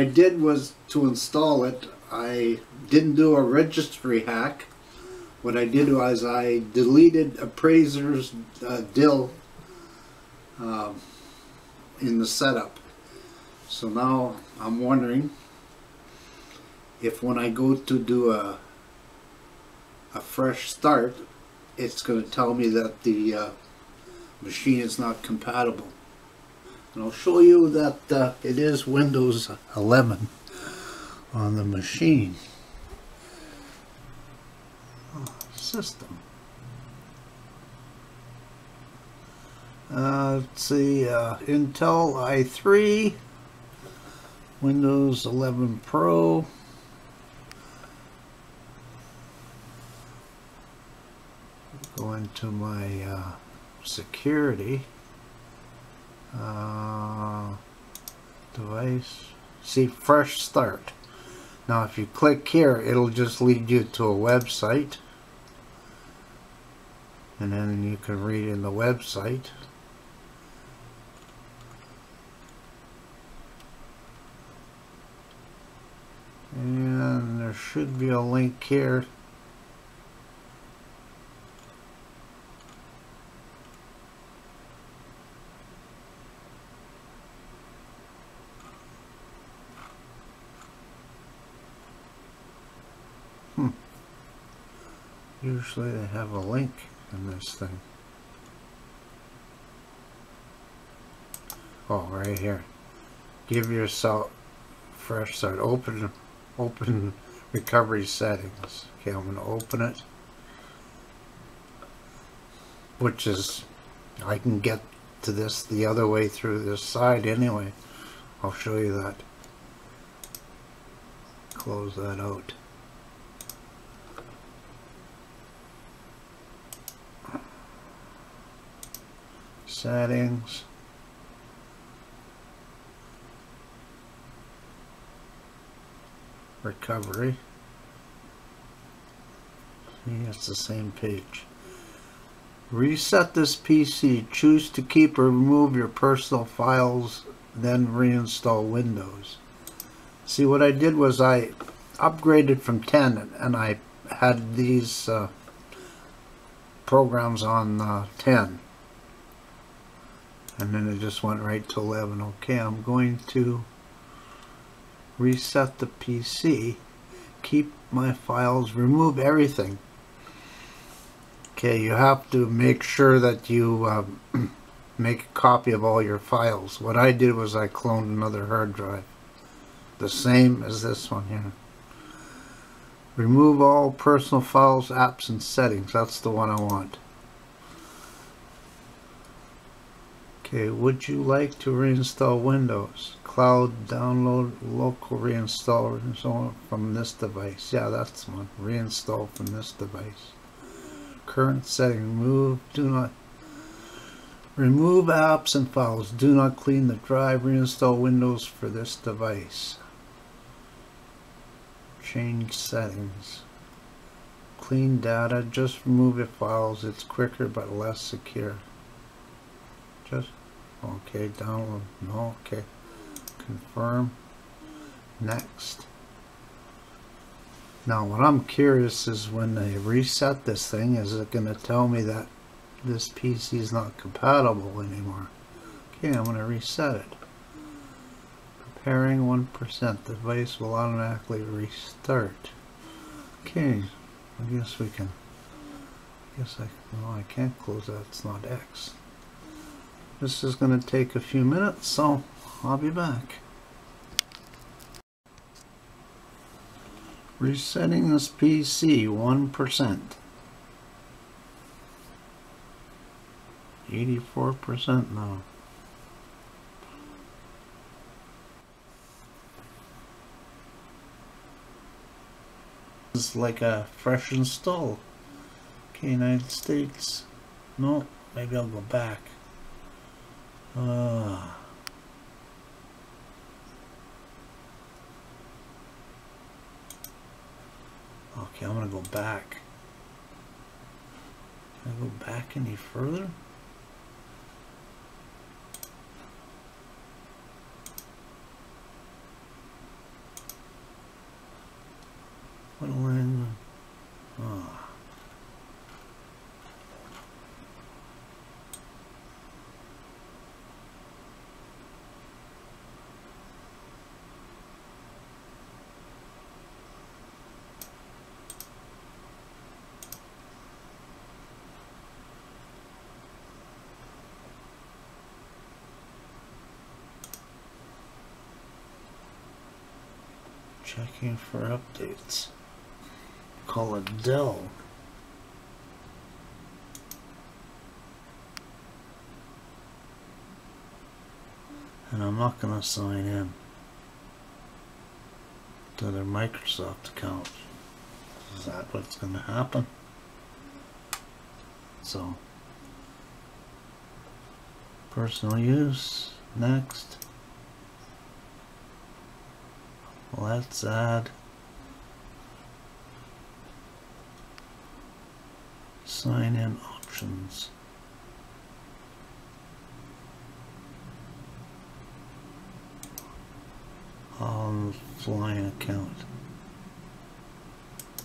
I did was to install it. I didn't do a registry hack. What I did was I deleted Appraiser's uh, DLL um, in the setup. So now I'm wondering if when I go to do a a fresh start, it's going to tell me that the uh, machine is not compatible. And I'll show you that uh, it is Windows 11 on the machine. Oh, system. Uh, let's see, uh, Intel i3, Windows 11 Pro, go into my uh, security uh, device. See fresh start. Now if you click here it'll just lead you to a website. And then you can read in the website. And there should be a link here Usually they have a link in this thing. Oh, right here. Give yourself fresh start. Open, open recovery settings. Okay, I'm going to open it. Which is, I can get to this the other way through this side anyway. I'll show you that. Close that out. Settings. Recovery. See it's the same page. Reset this PC choose to keep or remove your personal files then reinstall Windows. See what I did was I upgraded from 10 and I had these uh, programs on uh, 10 and then it just went right to 11 okay I'm going to reset the PC keep my files remove everything. Okay you have to make sure that you um, make a copy of all your files. What I did was I cloned another hard drive the same as this one here. Remove all personal files apps and settings. That's the one I want Okay, would you like to reinstall Windows? Cloud, download, local reinstall and so on from this device. Yeah, that's one. Reinstall from this device. Current setting, remove, do not remove apps and files. Do not clean the drive. Reinstall Windows for this device. Change settings. Clean data, just remove your files. It's quicker but less secure. Just okay download no okay. Confirm. Next. Now what I'm curious is when they reset this thing is it going to tell me that this PC is not compatible anymore? Okay I'm going to reset it. Preparing 1% the device will automatically restart. Okay I guess we can I guess I no I can't close that it's not X this is going to take a few minutes, so I'll be back. Resetting this PC 1%. 84% now. It's like a fresh install. Okay, United States. No, maybe I'll go back. Uh, okay, I'm going to go back. Can I go back any further? Checking for updates. Call it Dell. And I'm not going to sign in to their Microsoft account. Is that what's going to happen? So, personal use, next. Let's add sign in options. On flying account.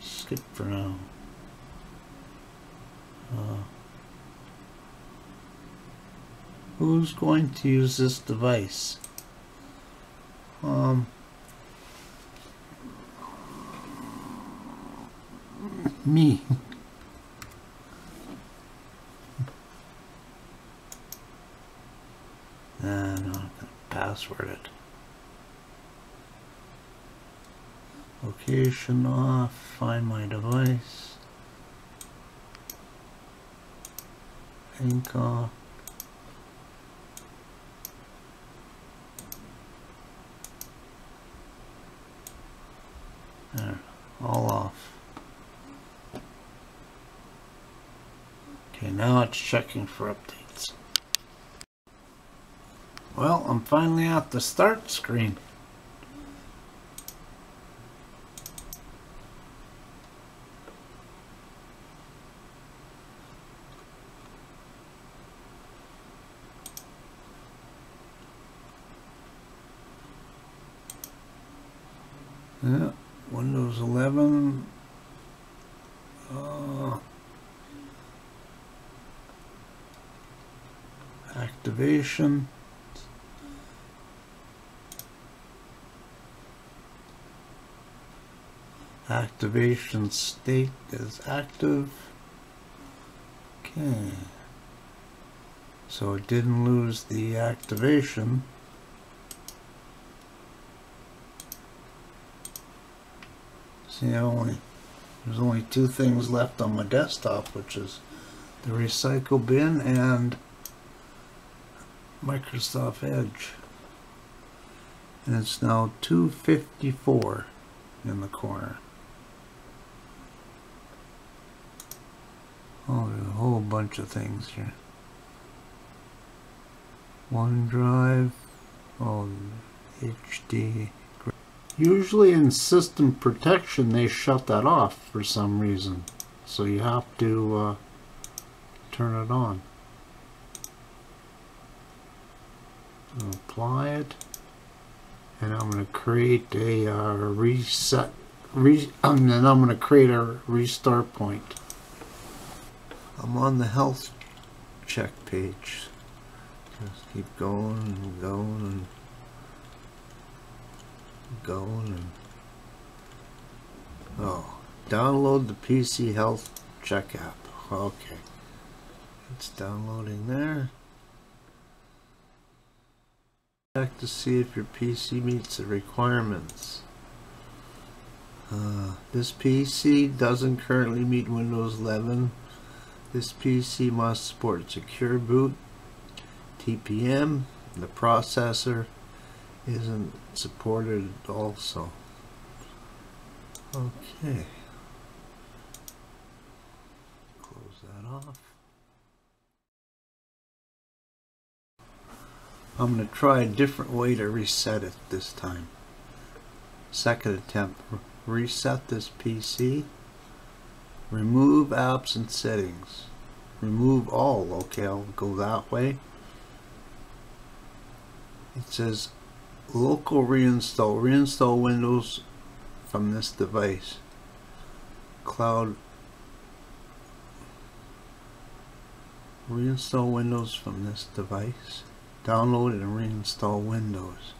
Skip for now. Uh, who's going to use this device? Um, me. Ah, going to password it. Location off, find my device. Ink off. There, all off. Okay, now it's checking for updates. Well, I'm finally at the start screen. Yeah, Windows 11. Uh, activation. Activation state is active. Okay. So it didn't lose the activation. See, I only there's only two things left on my desktop, which is the recycle bin and Microsoft Edge. And it's now 254 in the corner. Oh, there's a whole bunch of things here. OneDrive, oh, HD. Usually in system protection they shut that off for some reason. So you have to uh, turn it on. Apply it and I'm going to create a uh, reset re and then I'm going to create a restart point. I'm on the health check page. Just keep going and going and going and oh download the PC health check app. Okay. It's downloading there Check to see if your PC meets the requirements. Uh, this PC doesn't currently meet Windows 11. This PC must support secure boot, TPM, the processor isn't supported also. Okay. Close that off. I'm going to try a different way to reset it this time. Second attempt, reset this PC. Remove apps and settings. Remove all. Okay, I'll go that way. It says local reinstall. Reinstall Windows from this device. cloud reinstall Windows from this device download it and reinstall Windows.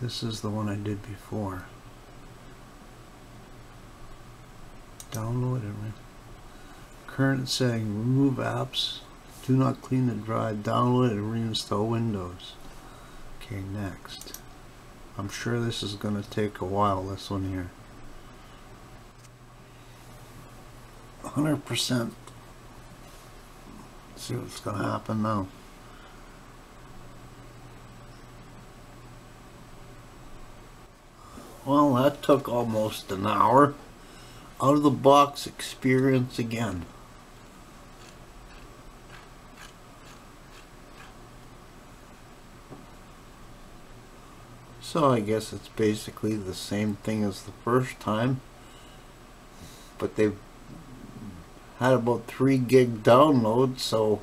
This is the one I did before. Download and re current setting remove apps. Do not clean the drive. Download and reinstall Windows. Okay next. I'm sure this is gonna take a while this one here. 100% see what's gonna happen now well that took almost an hour out of the box experience again So I guess it's basically the same thing as the first time. But they've had about 3 gig download, so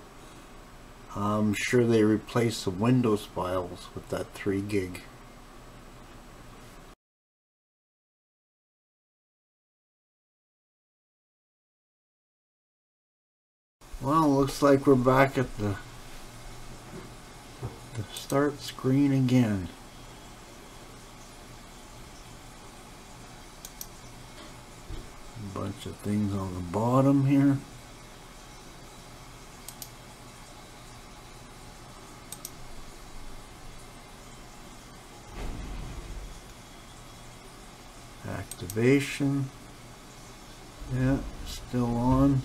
I'm sure they replaced the Windows files with that 3 gig. Well, looks like we're back at the, the start screen again. Bunch of things on the bottom here. Activation. Yeah, still on.